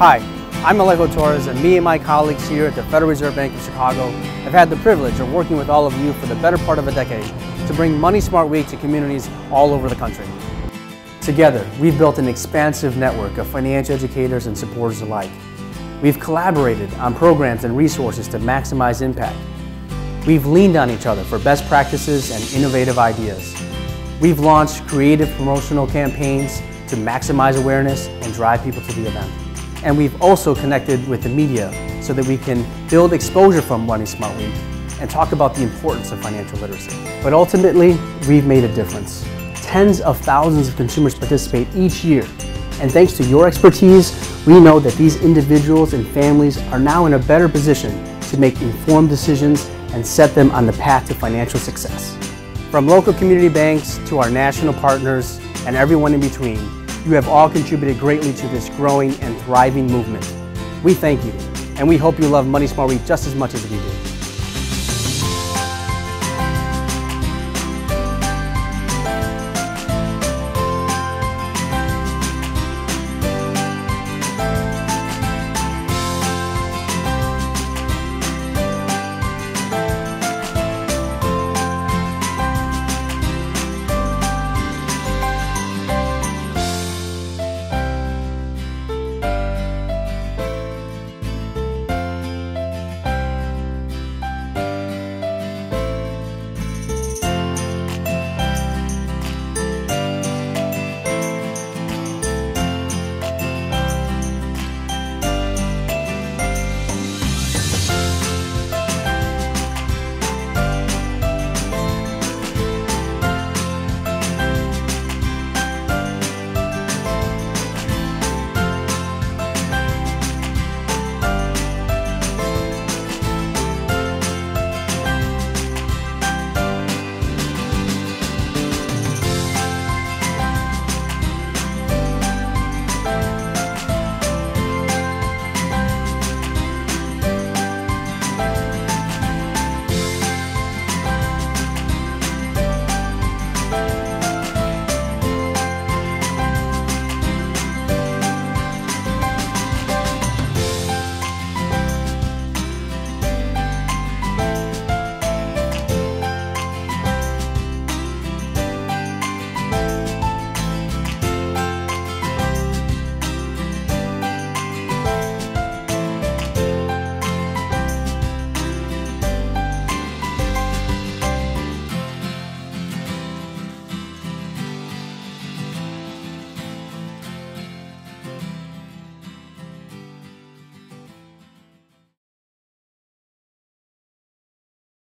Hi, I'm Alejo Torres and me and my colleagues here at the Federal Reserve Bank of Chicago have had the privilege of working with all of you for the better part of a decade to bring Money Smart Week to communities all over the country. Together, we've built an expansive network of financial educators and supporters alike. We've collaborated on programs and resources to maximize impact. We've leaned on each other for best practices and innovative ideas. We've launched creative promotional campaigns to maximize awareness and drive people to the event. And we've also connected with the media so that we can build exposure from Money Smart Week and talk about the importance of financial literacy. But ultimately, we've made a difference. Tens of thousands of consumers participate each year. And thanks to your expertise, we know that these individuals and families are now in a better position to make informed decisions and set them on the path to financial success. From local community banks to our national partners and everyone in between, you have all contributed greatly to this growing and thriving movement. We thank you, and we hope you love Money Smart Week just as much as we do.